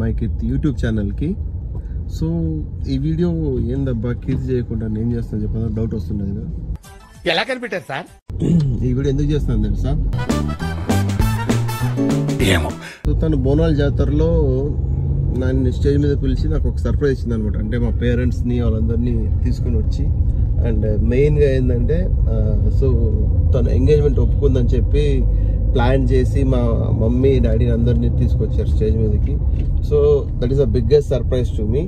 అమ్మాయి కీర్తి యూట్యూబ్ ఛానల్కి. సో ఈ వీడియో ఏందబ్బా కీర్తి చేయకుండా నేను చేస్తాను చెప్పిన? డౌట్ వస్తున్నది కదా. ఎలా కనిపెట్టారు సార్? ఈ వీడియో ఎందుకు చేస్తున్నాను తెలుసా? ఏమో. సో తను బోనాల జాతరలో నన్ను స్టేజ్ మీద పిలిచి నాకు ఒక సర్ప్రైజ్ ఇచ్చింది అనమాట అంటే మా పేరెంట్స్ని వాళ్ళందరినీ తీసుకుని వచ్చి అండ్ మెయిన్గా ఏంటంటే సో తను ఎంగేజ్మెంట్ ఒప్పుకుందని చెప్పి ప్లాన్ చేసి మా మమ్మీ డాడీని అందరినీ తీసుకొచ్చారు స్టేజ్ మీదకి. So that is the biggest surprise to me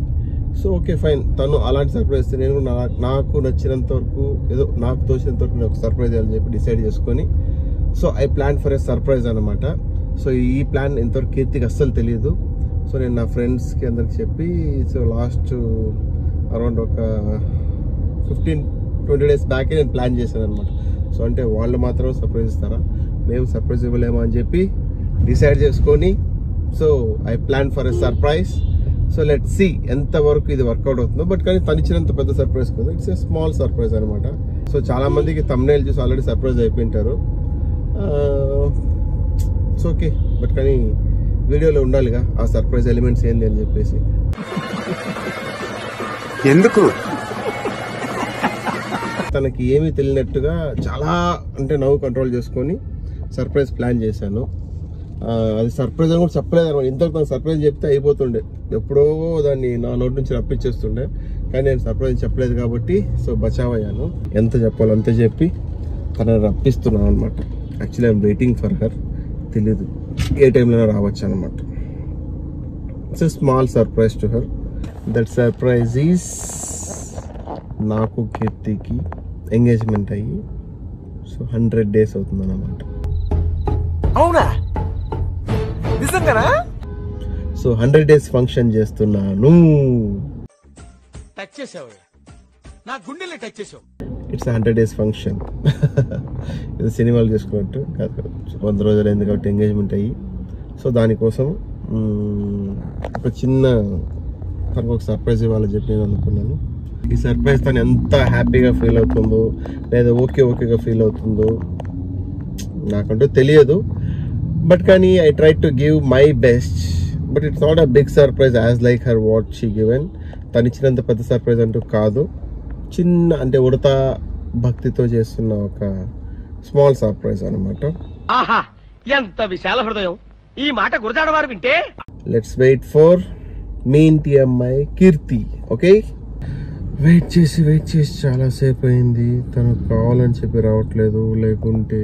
so okay fine తను అలాంటి సర్ప్రైజ్ నేను నా- నాకు నచ్చినంత వరకు ఏదో నాకు తోచినంత వరకు నేను ఒక సర్ప్రైజ్ అని చెప్పి డిసైడ్ చేసుకొని so I plan for a surprise అనమాట సో ఈ ప్లాన్ ఎంతవరకు కీర్తికి అస్సలు తెలియదు సో నేను నా ఫ్రెండ్స్కి అందరికి చెప్పి సో లాస్ట్ అరౌండ్ ఒక ఫిఫ్టీన్ ట్వంటీ డేస్ బ్యాకే నేను ప్లాన్ చేశాను అనమాట సో అంటే వాళ్ళు మాత్రం సర్ప్రైజ్ ఇస్తారా? మేము సర్ప్రైజ్ ఇవ్వలేమా అని చెప్పి డిసైడ్ చేసుకొని so I plan for a surprise so let see ఎంత వరకు ఇది వర్కౌట్ అవుతుందో. బట్ కానీ తను ఇచ్చినంత పెద్ద సర్ప్రైజ్ కదా. ఇట్స్ ఏ స్మాల్ సర్ప్రైజ్ అనమాట సో చాలా మందికి తమ్నేల్ చూసి ఆల్రెడీ సర్ప్రైజ్ అయిపోయింటారు. ఇట్స్ ఓకే బట్ కానీ వీడియోలో ఉండాలిగా ఆ సర్ప్రైజ్ ఎలిమెంట్స్ ఏంది అని చెప్పేసి. ఎందుకు? తనకి ఏమీ తెలియనట్టుగా చాలా అంటే నవ్వు కంట్రోల్ చేసుకొని సర్ప్రైజ్ ప్లాన్ చేశాను. అది సర్ప్రైజ్ అని కూడా చెప్పలేదు అనమాట. ఇంతకు నాకు సర్ప్రైజ్ చెప్తే అయిపోతుండే. ఎప్పుడో దాన్ని నా నోటి నుంచి రప్పించేస్తుండే. కానీ నేను సర్ప్రైజ్ చెప్పలేదు కాబట్టి సో బచావ్ అయ్యాను ఎంత చెప్పాలో అంతే చెప్పి తనని రప్పిస్తున్నాను అనమాట. Actually I'm waiting for her తెలీదు. ఏ టైంలో రావచ్చు అనమాట. It's small surprise to her that surprise is నాకు కీర్తికి ఎంగేజ్మెంట్ అయ్యి సో హండ్రెడ్ డేస్ అవుతుంది అనమాట అవునా? నిజంగానా? సో హండ్రెడ్ డేస్ ఫంక్షన్ చేస్తున్నాను టచ్ చేసావు నా గుండెల్ని టచ్ చేసావు. ఇట్స్ హండ్రెడ్ డేస్ ఫంక్షన్ ఇది సినిమాలు చేసుకున్నట్టు. వంద రోజులు అయింది కాబట్టి ఎంగేజ్మెంట్ అయ్యి. సో దానికోసం ఒక చిన్న తనకు ఒక సర్ప్రైజ్ ఇవ్వాలని చెప్పి నేను అనుకున్నాను. ఈ సర్ప్రైజ్ తను ఎంత హ్యాపీగా ఫీల్ అవుతుందో లేదా ఓకే ఓకేగా ఫీల్ అవుతుందో నాకంటూ తెలియదు. బట్ కానీ I try to give my best but it's not a big surprise as like her what she given తను ఇచ్చినంత పెద్ద సర్ప్రైజ్ అంటూ కాదు. చిన్న అంటే ఉడత భక్తితో చేస్తున్న ఒక స్మాల్ సర్ప్రైజ్ అనమాట ఆహా ఎంత విశాల హృదయం. ఈ మాట గురజాడవారు వింటే? లెట్స్ వెయిట్ ఫర్ మీ ఇంటి అమ్మాయి కీర్తి ఓకే వెయిట్ చేసి వెయిట్ చేసి చాలాసేపు అయింది. తను కావాలని చెప్పి రావట్లేదు లేకుంటే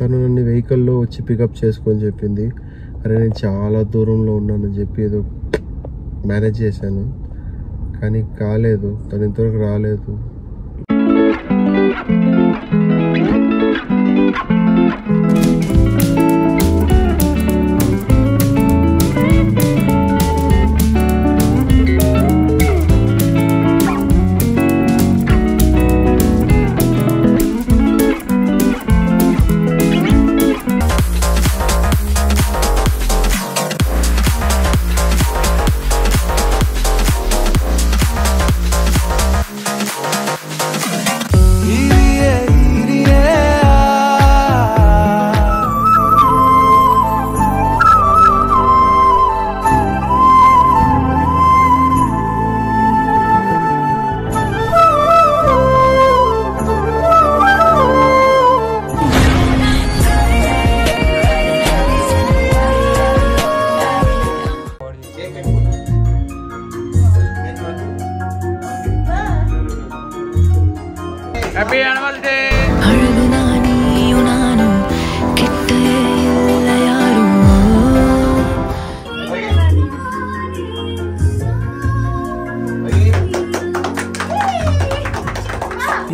తను నన్ను వెహికల్లో వచ్చి పికప్ చేసుకొని చెప్పింది. అరే నేను చాలా దూరంలో ఉన్నానని చెప్పి ఏదో మేనేజ్ చేశాను. కానీ కాలేదు. తను ఇంతవరకు రాలేదు.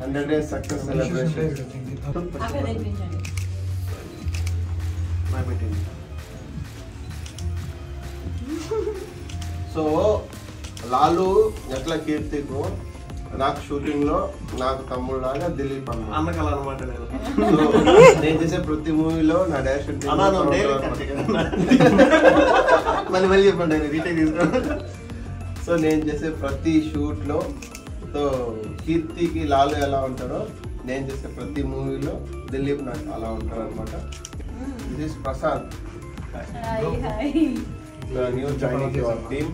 Hundred days success celebration so Lalu ఎట్లా కీర్తికు? నాకు షూటింగ్లో నాకు తమ్ముడు లాగా దిలీప్ అన్న. అన్నకల అనమాట నేను. సో నేను చేసే ప్రతి మూవీలో నా డైరెక్షన్ మళ్ళీ మళ్ళీ చెప్పండి నేను రీటేక్ తీసుకో. సో నేను చేసే ప్రతి షూట్లో సో కీర్తికి లాలు ఎలా ఉంటారో నేను చేసే ప్రతి మూవీలో దిలీప్ నాకు అలా ఉంటారు అనమాట this is Prasad new joining your team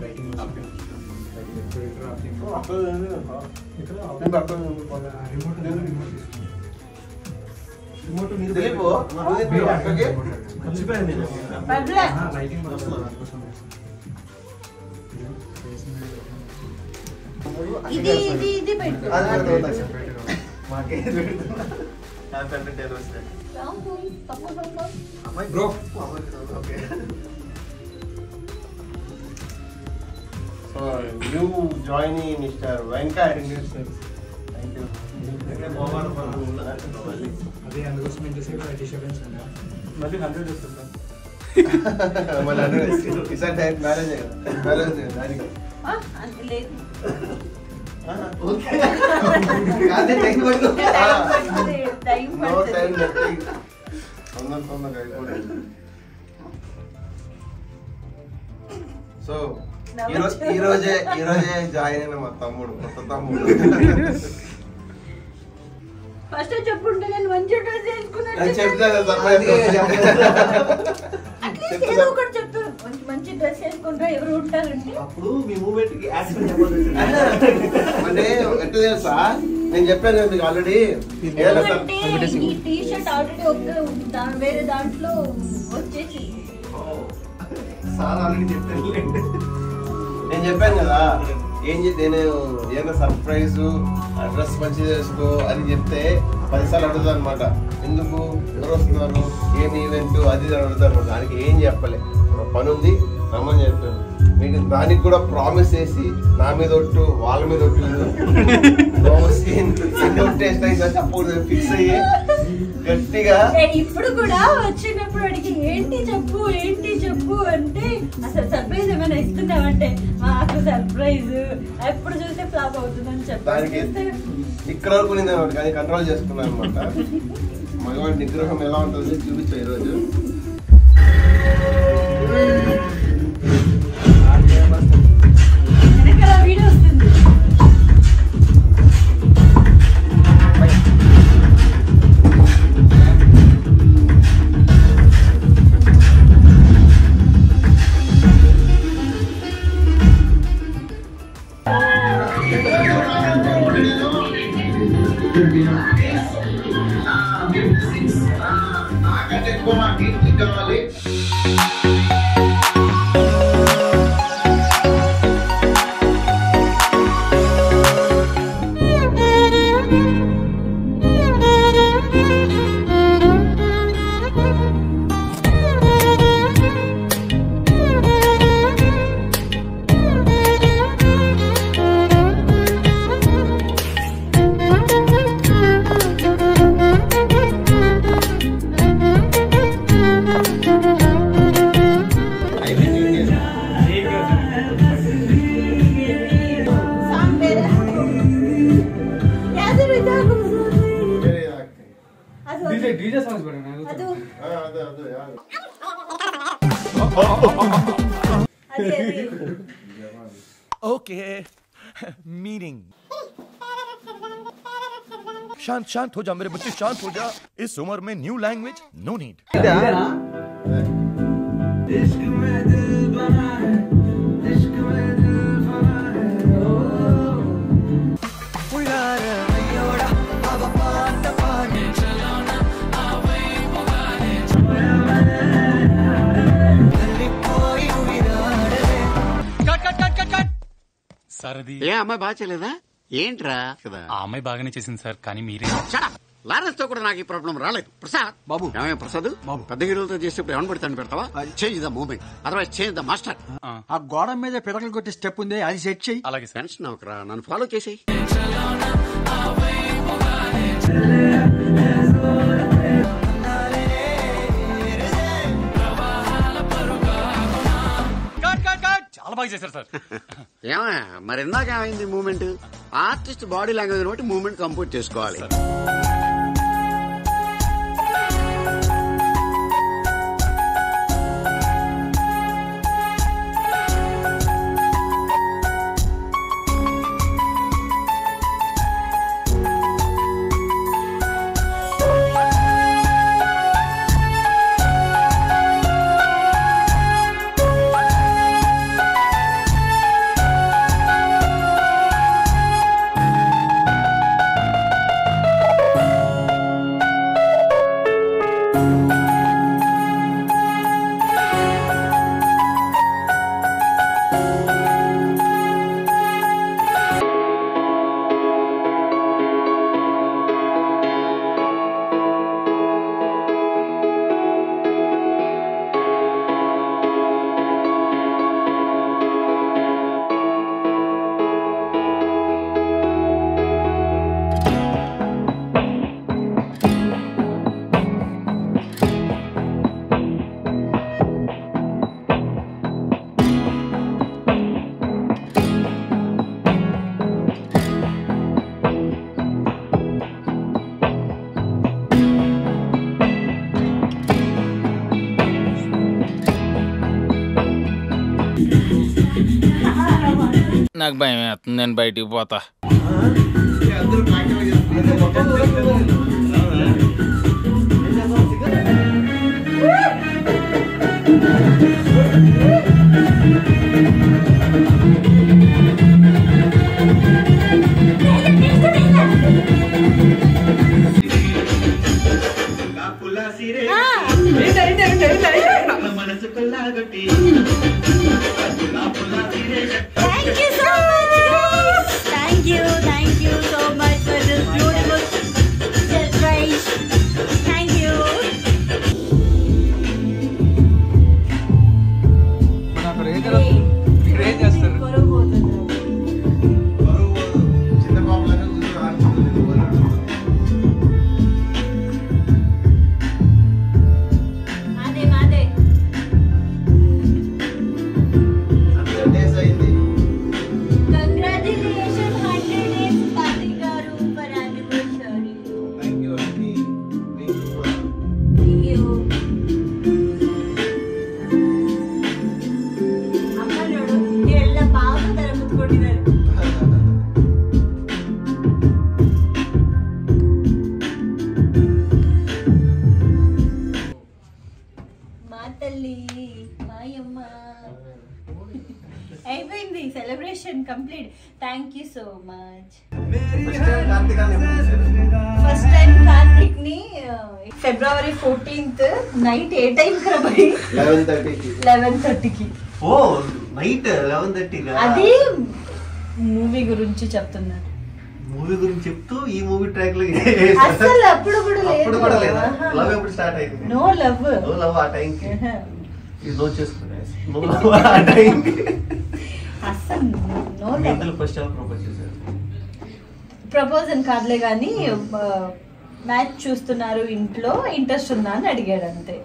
ఇది ఇది ఇది పెట్టు. అది పెడతా మాకేం పెడుతున్నా హ్యాపీ హండ్రెడ్ anniversary. అమ్మాయి bro okay so new joining mister Venkat thank you అదే అందుకోసం ఏం చేసే ఐటీ షోరూమ్స్ ఉందా మళ్ళీ హండ్రెడ్ వస్తుందా మళ్ళీ ఈసారి డైరెక్ట్ మ్యారేజ్ మ్యారేజ్ దానికి ఆ, అంత లేదు ఓకే కాదే టైం పడుతుంది టైం నో పడుతుంది. టైం నథింగ్ తొందర తొందరగా అయిపోయింది సో ఈ రోజు ఈ రోజే ఈ రోజే జాయిన్ అయిన మా తమ్ముడు కొత్త తమ్ముడు. ఫస్ట్ చెప్పుంటే నేను మంచి డ్రెస్ వేసుకున్నట్టు నేను చెప్తాను సర్ప్రైజ్ అట్లీస్ట్ ఏదో ఒకటి చెప్పు. మంచి మంచి డ్రెస్ వేసుకుంటా ఎవరు ఉంటారంటే. అప్పుడు మీ మూమెంట్కి యాక్షన్ చెప్పాలి అంటే ఎట్లా తెలుసా? నేను చెప్పాను మీకు ఆల్రెడీ ఎందుకంటే ఈ టీ షర్ట్ ఆల్రెడీ ఒక దా- వేరే దాంట్లో వచ్చేసి సార్ ఆల్రెడీ చెప్పాను నేను చెప్పాను కదా ఏం నేను ఏదైనా సర్ప్రైజ్ డ్రెస్ మంచి చేసుకో అని చెప్తే పదిసార్లు అడుగుతాను అనమాట ఎందుకు? ఎవరు వస్తున్నారు? ఏం ఈవెంట్ అది అడుగుతారు దానికి ఏం చెప్పలే. ఒక పని ఉంది రమ్మని చెప్పాను. మీకు దానికి కూడా ప్రామిస్ చేసి నా మీద ఒట్టు వాళ్ళ మీద ఒట్టు అప్పుడు ఫిక్స్ అయ్యి గట్టిగా ఇప్పుడు కూడా వచ్చినప్పుడు అడిగి ఏంటి చెప్పు ఏంటి చెప్పు? అంటే అసలు సర్ప్రైజ్ ఏమైనా ఇస్తున్నావంటే సర్ప్రైజ్ ఎప్పుడు చూస్తే ఫ్లాప్ అవుతుందని దానికి చెప్పాను ఇక్కడ వరకు ఉంది అనమాట కానీ కంట్రోల్ చేసుకున్నాను అనమాట మగవాడి నిగ్రహం ఎలా ఉంటుంది చూపించా ఈరోజు. ಡಿಜೆ ಸಾಂಗ್ಸ್ ಬರೋಣ ಅದು. ಅದು ಅದು ಯಾರು? ಓಕೆ मीनिंग शांत शांत हो जा मेरे बच्चे शांत हो जा इस उम्र में न्यू लैंग्वेज नो नीड इश्क में दे సార్ అది ఏ అమ్మాయి బాగా చేయలేదా? ఏంట్రా? కదా. ఆ అమ్మాయి బాగానే చేసింది సార్ కానీ మీరే లారెన్స్తో కూడా నాకు ఈ ప్రాబ్లం రాలేదు. ప్రసాద్! బాబు. ఏమయ్య ప్రసాద్? బాబు. పెద్ద హీరోలతో చేసేప్పుడు ఏమని పడితే పెడతావా? Change the moment. Otherwise change the master. ఆ. గోడ మీద పిడకలు కొట్టే స్టెప్ ఉంది అది సెట్ చెయ్యి. అలాగే టెన్షన్ అవకరా నన్ను ఫాలో చేసేయి. చాలా బాగా చేశారు సార్. ఏమయ్య మరి ఇందాక ఏమైంది మూమెంట్ ఆర్టిస్ట్ బాడీ లాంగ్వేజ్ బట్టి మూమెంట్ కంపోజ్ చేసుకోవాలి. నాకు భయం వేస్తుంది నేను బయటికి పోతా మనసు కొల్లాగొట్టి Much first time కార్తిక్ని February fourteenth night ఏ టైం కరబడి లెవెన్ థర్టీకి లెవెన్ థర్టీకి ఓ నైట్ లెవెన్ థర్టీగా అది మూవీ గురించి చెప్తున్నారు. మూవీ గురించి చెప్తూ ఈ మూవీ ట్రాక్లో అసలు అప్పుడు కూడా లేదు అప్పుడు కూడా లేదా. లవ్ ఎప్పుడు స్టార్ట్ అయింది? నో లవ్ నో లవ్ ఆ టైంకి? ఇది నో చేసుకునే నో లవ్ ఆ టైంకి? అసలు నో లవ్ ఫస్ట్ ఎవరు ప్రపోజ్ ప్రపోజల్ కాదులే కానీ మ్యాచ్ చూస్తున్నారు ఇంట్లో ఇంట్రెస్ట్ ఉందా అని అడిగాడు అంతే.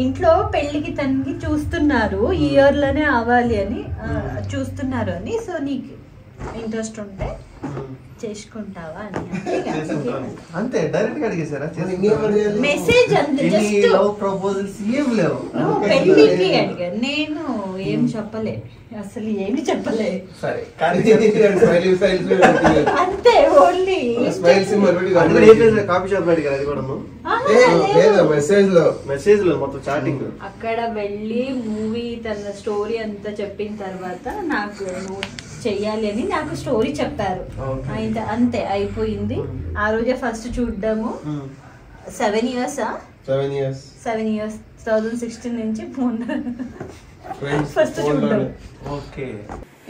ఇంట్లో పెళ్ళికి తనకి చూస్తున్నారు ఈ ఇయర్లోనే అవ్వాలి అని చూస్తున్నారు అని సో నీకు ఇంట్రెస్ట్ ఉంటే చేసుకుంటావా. అంతే డైరెక్ట్గా అడిగేశారా? మెసేజ్ అంతే జస్ట్ లవ్ ప్రపోజల్స్ ఏం లేవు. పెళ్ళికి నేను ఏం చెప్పలే. అసలు ఏమి చెప్పలే. సరే స్మైలీ స్మైల్స్ అంతే ఓన్లీ కాఫీ షాప్లో అడిగారు అది కూడా లేదు మెసేజ్లో. మెసేజ్లో మొత్తం చాటింగ్ అక్కడ వెళ్ళి మూవీ తన స్టోరీ అంతా చెప్పిన తర్వాత నాకు చెయ్యాలి అని నాకు స్టోరీ చెప్పారు. అంతే అయిపోయింది. ఆ రోజే first చూడ్డము. Seven years seven years seven years thousand sixteen నుంచి చూడ్డం. ఓకే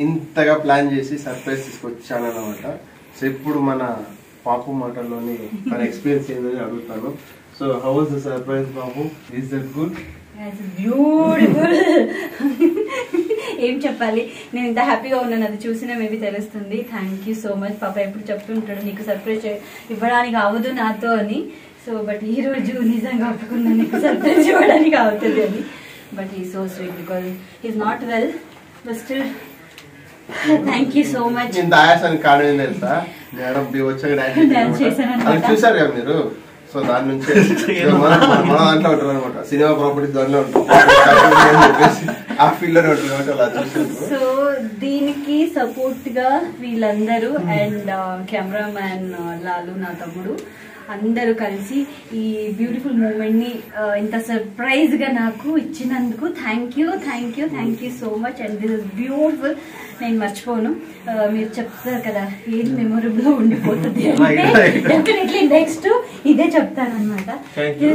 ఇంతగా ప్లాన్ చేసి సర్ప్రైజ్ తీసుకొచ్చాను అనమాట సో ఇప్పుడు మన పాపు మాటల్లోని మన ఎక్స్పీరియన్స్ ఏందని అడుగుతాను. So how was the surprise Babu is that good beautiful ఏం చెప్పాలి? నేను ఇంత హ్యాపీగా ఉన్నాను అది చూసినా మేబీ తెలుస్తుంది. థ్యాంక్ యూ సో మచ్ పాప ఎప్పుడు చెప్తుంటాడు నీకు సర్ప్రైజ్ ఇవ్వడానికి అవ్వదు నాతో అని. సో బట్ ఈ రోజు నిజంగా ఒప్పుకున్నాను నీకు సర్ప్రైజ్ ఇవ్వడానికి అవుతుంది అని. బట్ ఈ so sweet because is not well but still thank you so much ఇంత ఆయాసానికి కారణం ఏం తెలుసా? మేడం మీ వచ్చాక డాన్స్ Dance చేశానన్నమాట. అది చూసారు కదా మీరు? సో దాని నుంచి మన దాంట్లో ఉంటారు అనమాట సినిమా ప్రాపర్టీస్ దాంట్లో ఉంటారు ఆ ఫీల్డ్లోనే ఉంటారు కాబట్టి అలా చూసారు. సో దీనికి సపోర్ట్గా వీళ్ళందరూ అండ్ కెమెరామ్యాన్ లాలు నా తమ్ముడు అందరూ కలిసి ఈ బ్యూటిఫుల్ మూమెంట్ని ఆ, ఇంత సర్ప్రైజ్గా నాకు ఇచ్చినందుకు thank you thank you thank you so much and this is beautiful నేను మర్చిపోను. మీరు చెప్తారు కదా ఏది మెమొరబుల్గా ఉండిపోతుంది అంటే డెఫినెట్లీ నెక్స్ట్ ఇదే చెప్తాను అనమాట.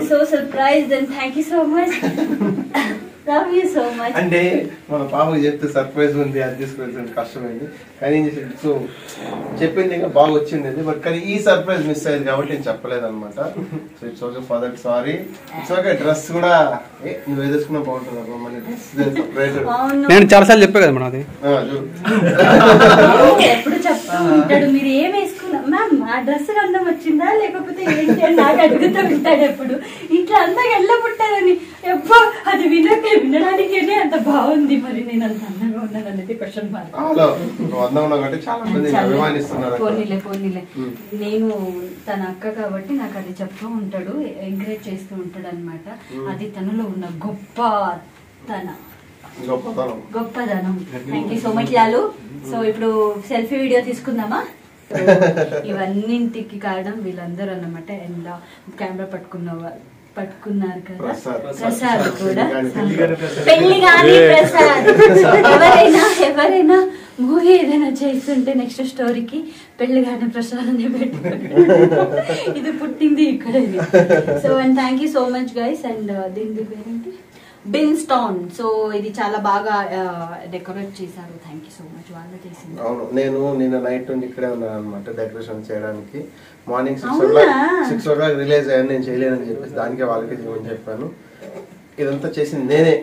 So surprise and thank you so much అంటే మన పాపకి చెప్తే సర్ప్రైజ్ ఉంది అది తీసుకెళ్తుంది కష్టమైంది. కానీ సో చెప్పింది ఇంకా బాగా వచ్చింది బట్ కానీ ఈ సర్ప్రైజ్ మిస్ అయ్యింది కాబట్టి నేను చెప్పలేదు అనమాట so it's okay for that sorry it's okay dress కూడా ఏ, నువ్వు వేసుకున్నా బాగుంటుంది అబ్బా, మన డ్రెస్ అవును. నేను చాలాసార్లు చెప్పా కదా మనం అది ఎప్పుడు చెప్తూ ఉంటాడు. మీరు ఏం మ్యామ్ ఆ డ్రెస్ అందం వచ్చిందా? లేకపోతే ఏంటి? అని నాకు అడుగుతూ ఉంటాడు ఎప్పుడు. ఇట్లా అందంగా వెళ్ళబుట్టారని ఎప్పో అది వినకే వినడానికేనే అంత బాగుంది మరి. నేను అంత అందంగా ఉన్నాను అనేది క్వశ్చన్ మార్క్. పోనీలే పోనీలే. నేను తన అక్క కాబట్టి నాకు అది చెప్తూ ఉంటాడు ఎంకరేజ్ చేస్తూ ఉంటాడు అనమాట. అది తనలో ఉన్న గొప్ప తన. గొప్పతనం. గొప్పదనం thank you so much Lalu. So ఇప్పుడు సెల్ఫీ వీడియో తీసుకుందామా? ఇవన్నింటికి కారణం వీళ్ళందరూ అన్నమాట అండ్ కెమెరా పట్టుకున్న పట్టుకున్నారు కదా. ప్రసాద్. కూడా. పెళ్ళి కాని ప్రసాద్. ఎవరైనా ఎవరైనా మూవీ ఏదైనా చేస్తుంటే నెక్స్ట్ స్టోరీకి పెళ్ళి కాని ప్రసాద్ అని పెట్టుకుంటారు ఇది పుట్టింది ఇక్కడ. So and thank you so much guys and దీని పేరేంటి? బిన్ స్టోన్ సో ఇది చాలా బాగా డెకరేట్ చేశారు. థ్యాంక్ యూ సో మచ్ వాళ్ళు చేసింది. అవును. నేను నిన్న నైట్ నుండి ఇక్కడే ఉన్నాను అనమాట డెకరేషన్ చేయడానికి. Morning six o'clock six o'clock release అయ్యాను నేను చేయలేనని చెప్పేసి దానికే వాళ్ళకే చేయమని చెప్పాను. ఇదంతా చేసింది నేనే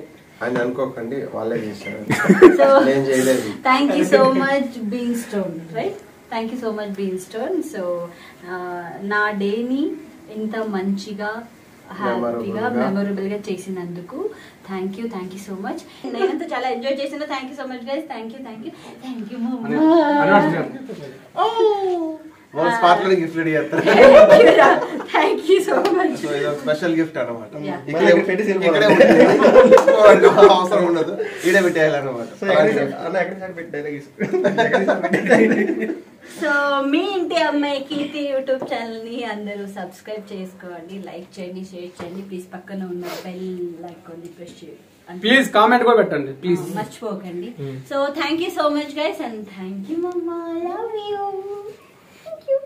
అని అనుకోకండి వాళ్ళే చేశారు. సో నేను చేయలేదు. Thank you so much bean stone right thank you so much bean stone so నా డేని ఇంత మంచిగా హ్యాపీగా. మెమొరబుల్గా చేసినందుకు thank you thank you so much. నేనంతా చాలా ఎంజాయ్ చేసిన thank you so much guys thank you thank you. Thank you thank you so much special gift అనమాట. అవసరం ఉండదు. ఈడే పెట్టేయాలన్నమాట. సో మీ ఇంటి అమ్మాయి కీర్తి యూట్యూబ్ ఛానల్ని అందరూ సబ్స్క్రైబ్ చేసుకోండి లైక్ చేయండి షేర్ చేయండి. ప్లీజ్ పక్కన ఉన్న బెల్ లైక్ ప్రెస్ చేయండి. ప్లీజ్ కామెంట్ కూడా పెట్టండి ప్లీజ్. మర్చిపోకండి. So thank you so much guys and thank you mamma. Love you. Thank you